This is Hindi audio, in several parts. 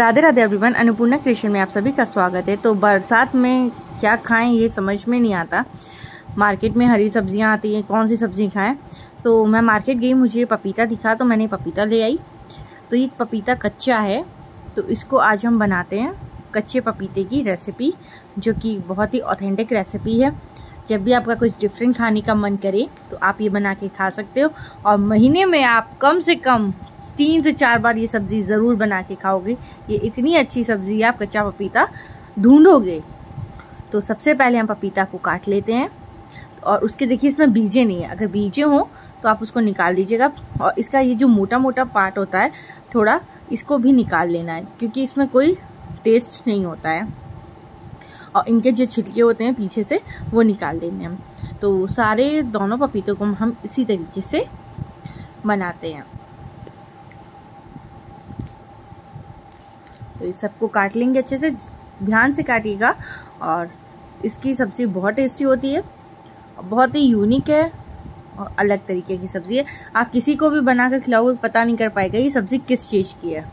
राधे राधे एवरीवन अन्नपूर्णा क्रिएशन में आप सभी का स्वागत है। तो बरसात में क्या खाएँ ये समझ में नहीं आता। मार्केट में हरी सब्ज़ियाँ आती हैं, कौन सी सब्ज़ी खाएँ? तो मैं मार्केट गई, मुझे पपीता दिखा तो मैंने पपीता ले आई। तो ये पपीता कच्चा है तो इसको आज हम बनाते हैं कच्चे पपीते की रेसिपी जो कि बहुत ही ऑथेंटिक रेसिपी है। जब भी आपका कुछ डिफरेंट खाने का मन करे तो आप ये बना के खा सकते हो। और महीने में आप कम से कम तीन से चार बार ये सब्ज़ी ज़रूर बना के खाओगे। ये इतनी अच्छी सब्ज़ी है, आप कच्चा पपीता ढूंढोगे। तो सबसे पहले हम पपीता को काट लेते हैं। और उसके देखिए, इसमें बीजे नहीं है। अगर बीजे हो तो आप उसको निकाल दीजिएगा। और इसका ये जो मोटा मोटा पार्ट होता है, थोड़ा इसको भी निकाल लेना है, क्योंकि इसमें कोई टेस्ट नहीं होता है। और इनके जो छिलके होते हैं पीछे से, वो निकाल देने हम। तो सारे दोनों पपीतों को हम इसी तरीके से बनाते हैं। तो इस सबको काट लेंगे अच्छे से, ध्यान से काटिएगा। और इसकी सब्ज़ी बहुत टेस्टी होती है बहुत ही यूनिक है, और अलग तरीके की सब्ज़ी है। आप किसी को भी बना कर खिलाओगे, पता नहीं कर पाएगा ये सब्ज़ी किस चीज़ की है।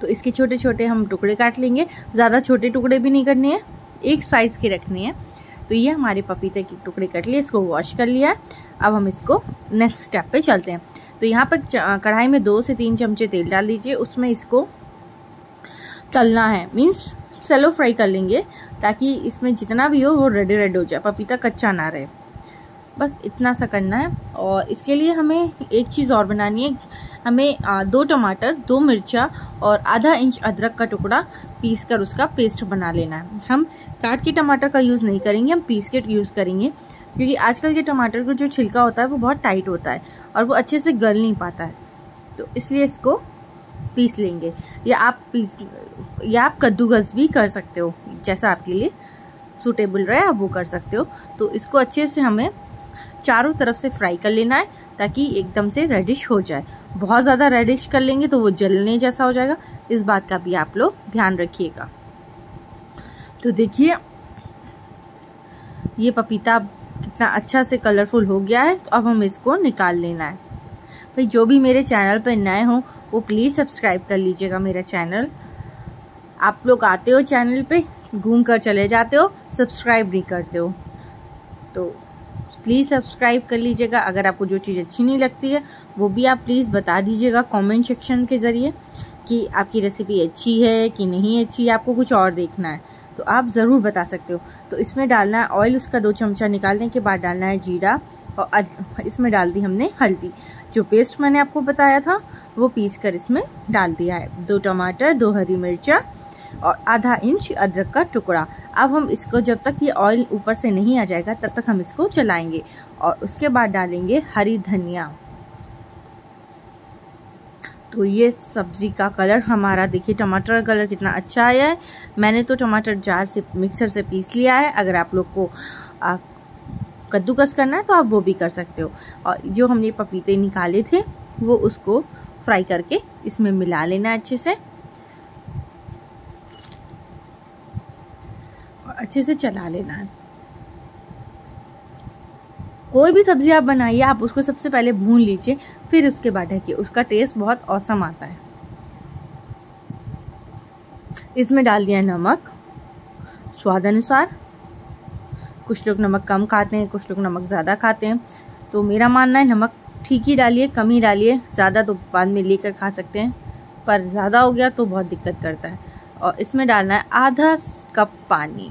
तो इसके छोटे छोटे हम टुकड़े काट लेंगे। ज़्यादा छोटे टुकड़े भी नहीं करने हैं, एक साइज़ के रखने हैं। तो ये हमारे पपीते के टुकड़े कट लिए, इसको वॉश कर लिया अब हम इसको नेक्स्ट स्टेप पे चलते हैं। तो यहाँ पर कढ़ाई में दो से तीन चमचे तेल डाल दीजिए, उसमें इसको तलना है। मीन्स सेलो फ्राई कर लेंगे, ताकि इसमें जितना भी हो, वो रेड रेड हो जाए, पपीता कच्चा ना रहे। बस इतना सा करना है, और इसके लिए हमें एक चीज़ और बनानी है हमें दो टमाटर, दो मिर्चा और आधा इंच अदरक का टुकड़ा पीस कर उसका पेस्ट बना लेना है। हम काट के टमाटर का यूज़ नहीं करेंगे, हम पीस के यूज़ करेंगे, क्योंकि आजकल के टमाटर का जो छिलका होता है वो बहुत टाइट होता है और वो अच्छे से गल नहीं पाता है। तो इसलिए इसको पीस लेंगे। या आप पीस, या आप कद्दूकस भी कर सकते हो, जैसा आपके लिए सूटेबल रहे, आप वो कर सकते हो। तो इसको अच्छे से हमें चारों तरफ़ से फ्राई कर लेना है, ताकि एकदम से रेडिश हो जाए। बहुत ज़्यादा रेडिश कर लेंगे तो वो जलने जैसा हो जाएगा। इस बात का भी आप लोग ध्यान रखिएगा। तो देखिए, ये पपीता कितना अच्छा से कलरफुल हो गया है तो अब हम इसको निकाल लेना है। भाई, जो भी मेरे चैनल पर नए हों, वो प्लीज़ सब्सक्राइब कर लीजिएगा मेरा चैनल आप लोग आते हो चैनल पे, घूम कर चले जाते हो सब्सक्राइब नहीं करते हो। तो प्लीज़ सब्सक्राइब कर लीजिएगा। अगर आपको जो चीज़ अच्छी नहीं लगती है, वो भी आप प्लीज़ बता दीजिएगा कमेंट सेक्शन के ज़रिए कि आपकी रेसिपी अच्छी है कि नहीं अच्छी है, आपको कुछ और देखना है। तो आप ज़रूर बता सकते हो। तो इसमें डालना है ऑयल, उसका दो चमचा निकालने के बाद डालना है जीरा और इसमें डाल दी हमने हल्दी। जो पेस्ट मैंने आपको बताया था, वो पीस कर इसमें डाल दिया है। दो टमाटर, दो हरी मिर्चा और आधा इंच अदरक का टुकड़ा। अब हम इसको जब तक ये ऑयल ऊपर से नहीं आ जाएगा, तब तक हम इसको चलाएँगे और उसके बाद डालेंगे हरी धनिया। तो ये सब्ज़ी का कलर हमारा, देखिए, टमाटर का कलर कितना अच्छा आया है। मैंने तो टमाटर जार से, मिक्सर से पीस लिया है। अगर आप लोग को कद्दूकस करना है तो आप वो भी कर सकते हो। और जो हमने पपीते निकाले थे, वो उसको फ्राई करके इसमें मिला लेना अच्छे से। अच्छे से चला लेना है। कोई भी सब्ज़ी आप बनाइए, आप उसको सबसे पहले भून लीजिए, फिर उसके बाद ढकिए उसका टेस्ट बहुत औसम आता है। इसमें डाल दिया नमक। स्वाद अनुसार। कुछ लोग नमक कम खाते हैं, कुछ लोग नमक ज़्यादा खाते हैं। तो मेरा मानना है, नमक ठीक ही डालिए, कम ही डालिए। ज़्यादा तो बाद में लेकर खा सकते हैं। पर ज़्यादा हो गया तो बहुत दिक्कत करता है। और इसमें डालना है आधा कप पानी।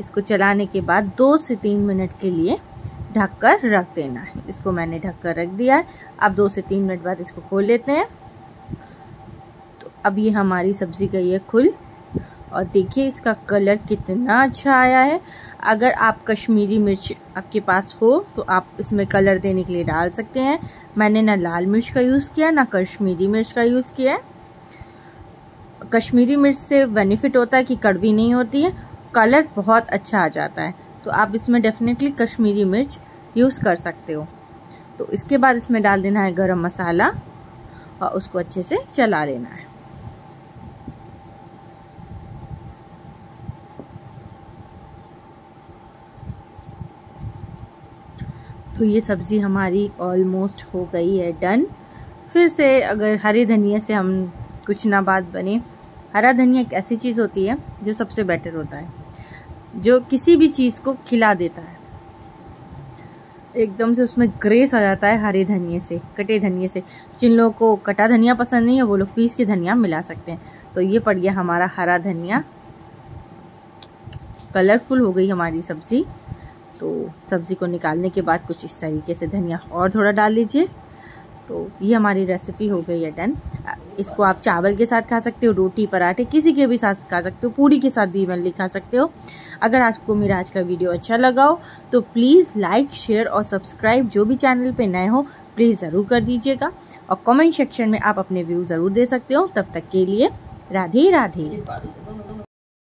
इसको चलाने के बाद दो से तीन मिनट के लिए ढक कर रख देना है। इसको मैंने ढक कर रख दिया है। अब दो से तीन मिनट बाद इसको खोल लेते हैं। तो अब ये हमारी सब्ज़ी गई है खुल। और देखिए इसका कलर कितना अच्छा आया है। अगर आप कश्मीरी मिर्च आपके पास हो तो आप इसमें कलर देने के लिए डाल सकते हैं। मैंने ना लाल मिर्च का यूज़ किया, ना कश्मीरी मिर्च का यूज़ किया है। कश्मीरी मिर्च से बेनिफिट होता है कि कड़वी नहीं होती है। कलर बहुत अच्छा आ जाता है। तो आप इसमें डेफिनेटली कश्मीरी मिर्च यूज़ कर सकते हो। तो इसके बाद इसमें डाल देना है गरम मसाला और उसको अच्छे से चला लेना है। तो ये सब्ज़ी हमारी ऑलमोस्ट हो गई है डन फिर से अगर हरे धनिया से हम कुछ ना बात बने हरा धनिया एक ऐसी चीज़ होती है जो सबसे बेटर होता है, जो किसी भी चीज़ को खिला देता है। एकदम से उसमें ग्रेस आ जाता है हरे धनिए से, कटे धनिए से। जिन लोगों को कटा धनिया पसंद नहीं है, वो लोग पीस के धनिया मिला सकते हैं। तो ये पड़ गया हमारा हरा धनिया। कलरफुल हो गई हमारी सब्ज़ी। तो सब्ज़ी को निकालने के बाद कुछ इस तरीके से धनिया और थोड़ा डाल लीजिए। तो ये हमारी रेसिपी हो गई है डन इसको आप चावल के साथ खा सकते हो, रोटी, पराठे, किसी के भी साथ खा सकते हो, पूरी के साथ भी इवनली खा सकते हो. अगर आपको मेरा आज का वीडियो अच्छा लगा हो तो प्लीज़ लाइक शेयर और सब्सक्राइब जो भी चैनल पे नए हो प्लीज़ ज़रूर कर दीजिएगा. और कमेंट सेक्शन में आप अपने व्यू ज़रूर दे सकते हो. तब तक के लिए राधे राधे.